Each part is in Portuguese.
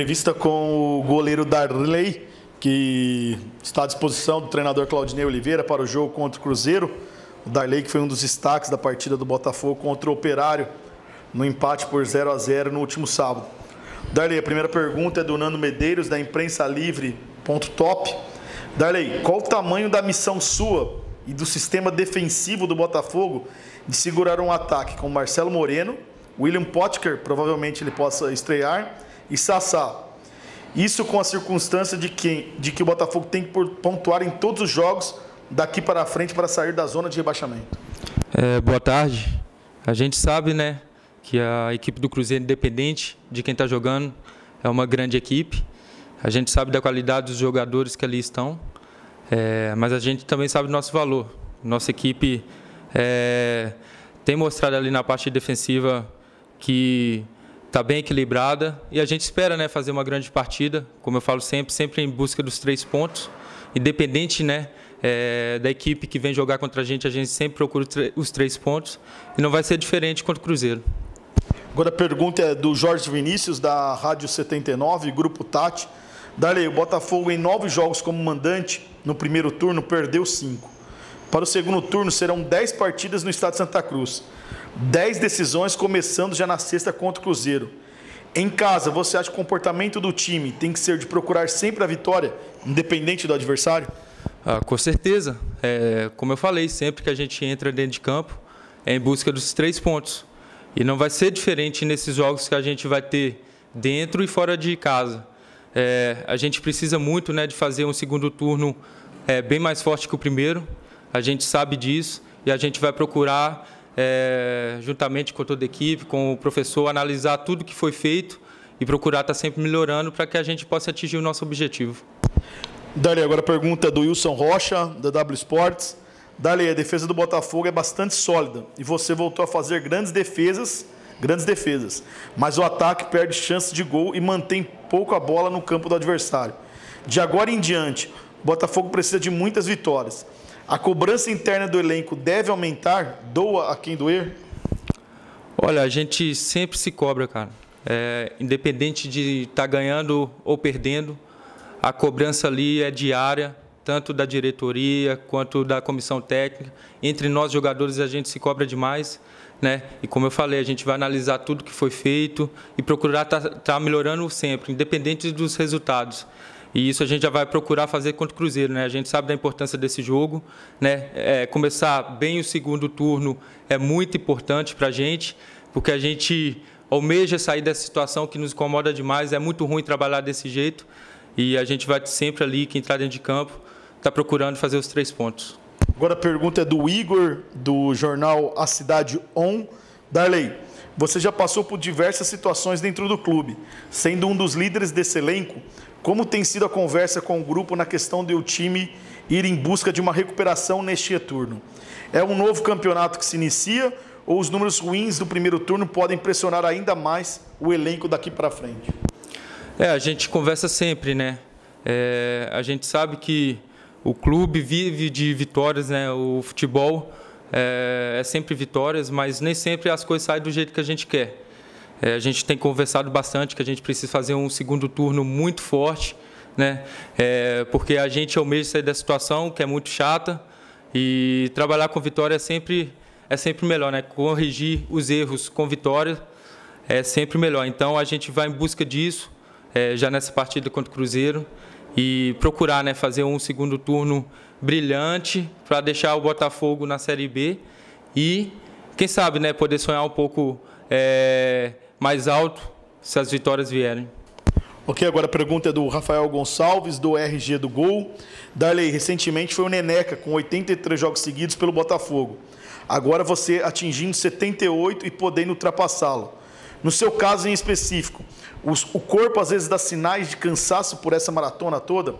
Entrevista com o goleiro Darley, que está à disposição do treinador Claudinei Oliveira para o jogo contra o Cruzeiro. O Darley que foi um dos destaques da partida do Botafogo contra o Operário no empate por 0 a 0 no último sábado. Darley, a primeira pergunta é do Nando Medeiros, da imprensa livre. Ponto top. Darley, qual o tamanho da missão sua e do sistema defensivo do Botafogo de segurar um ataque com Marcelo Moreno, William Potker, provavelmente ele possa estrear, e Sassá? Isso com a circunstância de que, de que o Botafogo tem que pontuar em todos os jogos daqui para frente para sair da zona de rebaixamento. É, boa tarde. A gente sabe, né, que a equipe do Cruzeiro, independente de quem está jogando, é uma grande equipe. A gente sabe da qualidade dos jogadores que ali estão, é, mas a gente também sabe do nosso valor. Nossa equipe é, tem mostrado ali na parte defensiva que está bem equilibrada e a gente espera né, fazer uma grande partida, como eu falo sempre, sempre em busca dos três pontos, independente né, é, da equipe que vem jogar contra a gente, a gente sempre procura os três pontos e não vai ser diferente contra o Cruzeiro. Agora a pergunta é do Jorge Vinícius, da Rádio 79, Grupo Tati. Darley, o Botafogo em nove jogos como mandante, no primeiro turno, perdeu cinco. Para o segundo turno, serão dez partidas no estado de Santa Cruz. Dez decisões começando já na sexta contra o Cruzeiro. Em casa, você acha que o comportamento do time tem que ser de procurar sempre a vitória, independente do adversário? Ah, com certeza. É, como eu falei, sempre que a gente entra dentro de campo, é em busca dos três pontos. E não vai ser diferente nesses jogos que a gente vai ter dentro e fora de casa. É, a gente precisa muito né, de fazer um segundo turno é, bem mais forte que o primeiro. A gente sabe disso e a gente vai procurar, é, juntamente com toda a equipe, com o professor, analisar tudo que foi feito e procurar estar sempre melhorando para que a gente possa atingir o nosso objetivo. Dali, agora a pergunta do Wilson Rocha, da W Sports. Dali, a defesa do Botafogo é bastante sólida e você voltou a fazer grandes defesas, grandes defesas, mas o ataque perde chance de gol e mantém pouco a bola no campo do adversário. De agora em diante, o Botafogo precisa de muitas vitórias. A cobrança interna do elenco deve aumentar, doa a quem doer? Olha, a gente sempre se cobra, cara. É, independente de estar tá ganhando ou perdendo, a cobrança ali é diária tanto da diretoria quanto da comissão técnica. Entre nós jogadores a gente se cobra demais, né? E como eu falei, a gente vai analisar tudo que foi feito e procurar estar tá, tá melhorando sempre, independente dos resultados. E isso a gente já vai procurar fazer contra o Cruzeiro, né? A gente sabe da importância desse jogo, né? É, começar bem o segundo turno é muito importante para a gente, porque a gente almeja sair dessa situação que nos incomoda demais. É muito ruim trabalhar desse jeito e a gente vai sempre ali, que entrar dentro de campo, está procurando fazer os três pontos. Agora a pergunta é do Igor, do jornal A Cidade On. Darley, você já passou por diversas situações dentro do clube, sendo um dos líderes desse elenco. Como tem sido a conversa com o grupo na questão de o time ir em busca de uma recuperação neste retorno? É um novo campeonato que se inicia ou os números ruins do primeiro turno podem pressionar ainda mais o elenco daqui para frente? É, a gente conversa sempre, né? É, a gente sabe que o clube vive de vitórias, né? O futebol é, é, sempre vitórias, mas nem sempre as coisas saem do jeito que a gente quer. É, a gente tem conversado bastante que a gente precisa fazer um segundo turno muito forte, né? É, porque a gente almeja sair da situação que é muito chata e trabalhar com vitória é sempre é sempre melhor, né? Corrigir os erros com vitória é sempre melhor. Então a gente vai em busca disso é, já nessa partida contra o Cruzeiro e procurar né, fazer um segundo turno brilhante para deixar o Botafogo na Série B e, quem sabe, né, poder sonhar um pouco é, mais alto se as vitórias vierem. Ok, agora a pergunta é do Rafael Gonçalves, do RG do Gol. Darley, recentemente foi o Neneca, com 83 jogos seguidos pelo Botafogo. Agora você atingindo 78 e podendo ultrapassá-lo. No seu caso em específico, os, o corpo às vezes dá sinais de cansaço por essa maratona toda.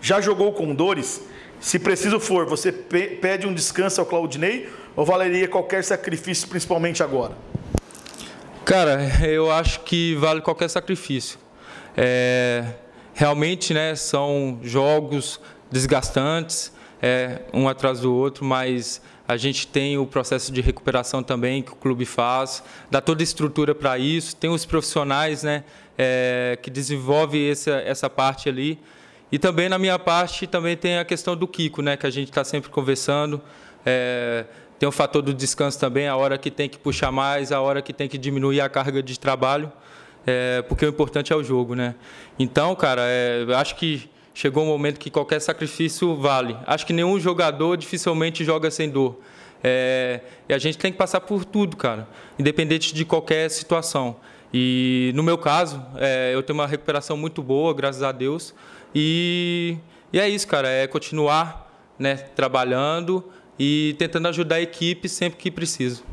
Já jogou com dores? Se preciso for, você pe pede um descanso ao Claudinei ou valeria qualquer sacrifício, principalmente agora? Cara, eu acho que vale qualquer sacrifício. É, realmente, né, são jogos desgastantes, é, um atrás do outro, mas A gente tem o processo de recuperação também que o clube faz, dá toda a estrutura para isso. Tem os profissionais né, é, que desenvolvem essa, essa parte ali. E também na minha parte também tem a questão do Kiko, né, que a gente está sempre conversando. É, tem o fator do descanso também, a hora que tem que puxar mais, a hora que tem que diminuir a carga de trabalho, é, porque o importante é o jogo, né? Então, cara, é, acho que chegou um momento que qualquer sacrifício vale. Acho que nenhum jogador dificilmente joga sem dor. É, e a gente tem que passar por tudo, cara, independente de qualquer situação. E no meu caso, é, eu tenho uma recuperação muito boa, graças a Deus. E, e é isso, cara, é continuar né, trabalhando e tentando ajudar a equipe sempre que preciso.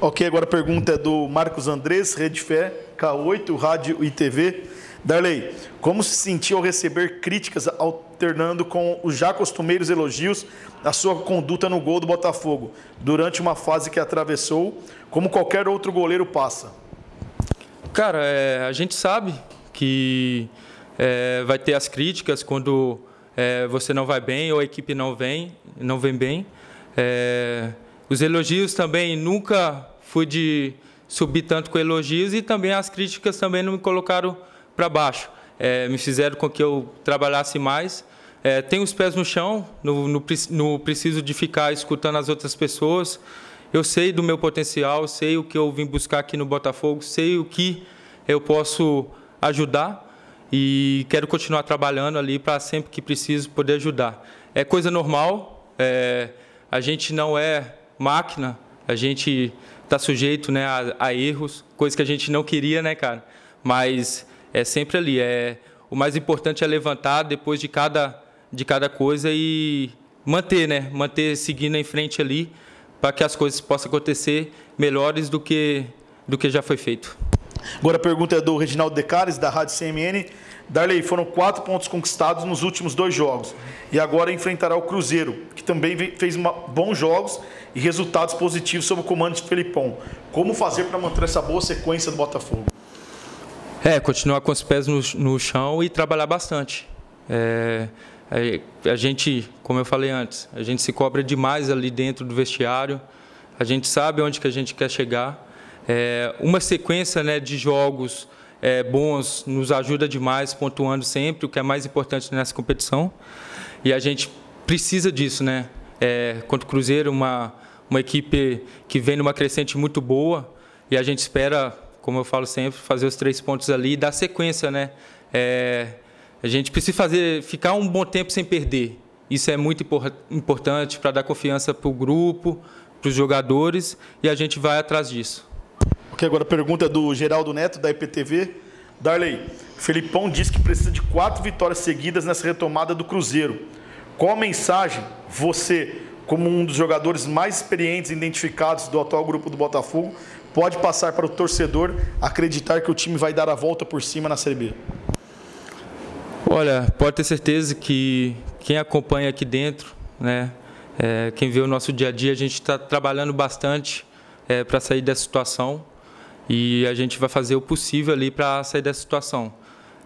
Ok, agora a pergunta é do Marcos Andrés, Rede Fé, K8, Rádio e TV. Darley, como se sentiu ao receber críticas alternando com os já costumeiros elogios à sua conduta no gol do Botafogo, durante uma fase que atravessou, como qualquer outro goleiro passa? Cara, é, a gente sabe que é, vai ter as críticas quando é, você não vai bem ou a equipe não vem, não vem bem. É, os elogios também nunca fui de subir tanto com elogios e também as críticas também não me colocaram para baixo. É, me fizeram com que eu trabalhasse mais. É, tenho os pés no chão, no, no, preciso de ficar escutando as outras pessoas. Eu sei do meu potencial, sei o que eu vim buscar aqui no Botafogo, sei o que eu posso ajudar e quero continuar trabalhando ali para sempre que preciso poder ajudar. É coisa normal, é, a gente não é máquina, a gente está sujeito né, a, a erros, coisa que a gente não queria, né, cara? Mas é sempre ali. É, o mais importante é levantar depois de cada, de cada coisa e manter, né? Manter seguindo em frente ali para que as coisas possam acontecer melhores do que, do que já foi feito. Agora a pergunta é do Reginaldo Decares, da Rádio CMN. Darley, foram quatro pontos conquistados nos últimos dois jogos. E agora enfrentará o Cruzeiro, que também fez uma, bons jogos e resultados positivos sob o comando de Felipão. Como fazer para manter essa boa sequência do Botafogo? É, continuar com os pés no, no chão e trabalhar bastante. É, a, a gente, como eu falei antes, a gente se cobra demais ali dentro do vestiário. A gente sabe onde que a gente quer chegar. É, uma sequência né, de jogos é, bons nos ajuda demais, pontuando sempre, o que é mais importante nessa competição. E a gente precisa disso, né? É, contra o Cruzeiro, uma, uma equipe que vem numa crescente muito boa e a gente espera como eu falo sempre, fazer os três pontos ali e dar sequência, né? É, a gente precisa fazer, ficar um bom tempo sem perder. Isso é muito importante para dar confiança para o grupo, para os jogadores e a gente vai atrás disso. Ok, agora a pergunta é do Geraldo Neto, da IPTV. Darley, Felipão disse que precisa de quatro vitórias seguidas nessa retomada do Cruzeiro. Qual mensagem você, como um dos jogadores mais experientes e identificados do atual grupo do Botafogo, pode passar para o torcedor acreditar que o time vai dar a volta por cima na Série B? Olha, pode ter certeza que quem acompanha aqui dentro, né, é, quem vê o nosso dia a dia, a gente está trabalhando bastante é, para sair dessa situação e a gente vai fazer o possível ali para sair dessa situação.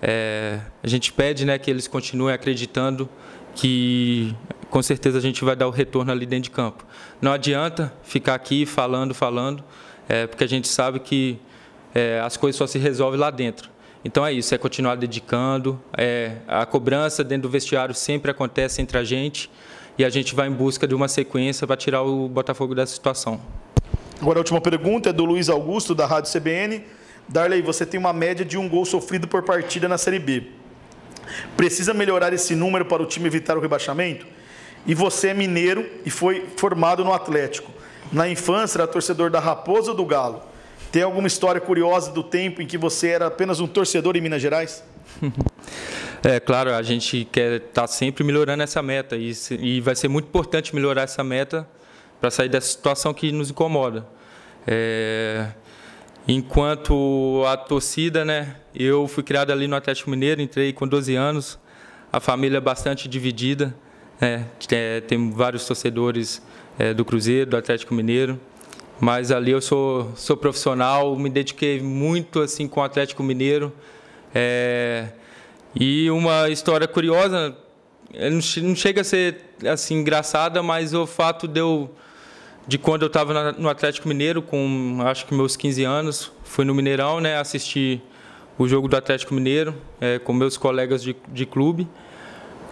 É, a gente pede né, que eles continuem acreditando que com certeza a gente vai dar o retorno ali dentro de campo. Não adianta ficar aqui falando, falando, é, porque a gente sabe que é, as coisas só se resolvem lá dentro. Então é isso, é continuar dedicando. É, a cobrança dentro do vestiário sempre acontece entre a gente e a gente vai em busca de uma sequência para tirar o Botafogo dessa situação. Agora a última pergunta é do Luiz Augusto, da Rádio CBN. Darley, você tem uma média de um gol sofrido por partida na Série B. Precisa melhorar esse número para o time evitar o rebaixamento? E você é mineiro e foi formado no Atlético na infância era torcedor da Raposa ou do Galo? Tem alguma história curiosa do tempo em que você era apenas um torcedor em Minas Gerais? É claro, a gente quer estar tá sempre melhorando essa meta e, e vai ser muito importante melhorar essa meta para sair dessa situação que nos incomoda. É, enquanto a torcida, né, eu fui criado ali no Atlético Mineiro, entrei com 12 anos, a família é bastante dividida, né, tem vários torcedores é, do Cruzeiro, do Atlético Mineiro. Mas ali eu sou, sou profissional, me dediquei muito assim com o Atlético Mineiro. É, e uma história curiosa, não chega a ser assim engraçada, mas o fato de eu de quando eu estava no Atlético Mineiro, com acho que meus 15 anos. Fui no Mineirão, né, assistir o jogo do Atlético Mineiro é, com meus colegas de, de clube.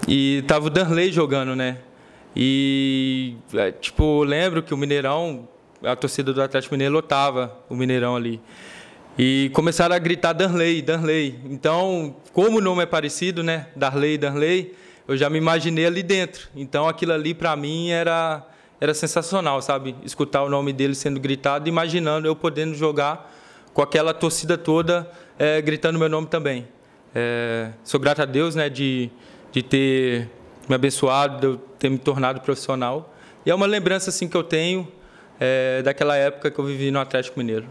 E tava o Danley jogando, né? E, é, tipo, lembro que o Mineirão, a torcida do Atlético Mineiro lotava o Mineirão ali. E começaram a gritar Danley, Danley. Então, como o nome é parecido, né? Darley, Danley, eu já me imaginei ali dentro. Então, aquilo ali para mim era era sensacional, sabe? Escutar o nome dele sendo gritado, imaginando eu podendo jogar com aquela torcida toda é, gritando meu nome também. É, sou grato a Deus, né, de, de ter me abençoado, de ter me tornado profissional. E é uma lembrança assim que eu tenho é, daquela época que eu vivi no Atlético Mineiro.